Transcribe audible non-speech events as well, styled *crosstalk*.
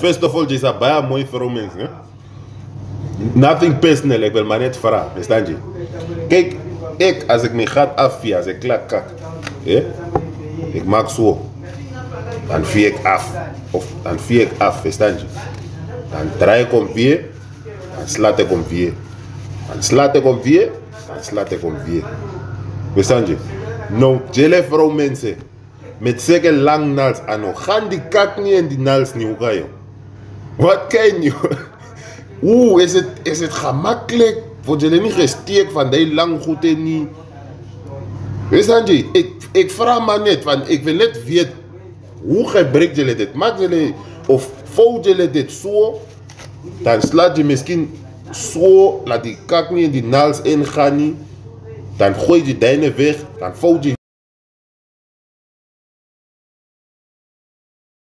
First of all, dis 'n baie mooi vrou mens, né? Nothing personal, ek wil maar net vra, verstaan jy? Kyk, ek as ek my gat afvee, as ek klak kak, hè? Ek maak so. Dan vee ek af of dan vee ek af, verstaan jy? Dan draai ek hom weer, dan slaat ek hom weer. Dan slaat ek hom weer, dan slaat ek hom weer. Verstaan jy? Nou, julle vrou mense met seker lang nails aan, gaan die kak nie en die nails nie, hoe ga jy? Wat kan jy? *laughs* Oeh, is het, is het gemakkelijk? Word jullie niet gesteekt van die lang goed en niet? Weet je, ik, ik vraag maar net, want ik wil net weten hoe gebruikt jullie dit? Maak jullie, of vouw jullie dit zo, dan slaat je misschien zo, laat die kak niet in die naals ingaan niet, dan gooi je die dijnen weg, dan vouw je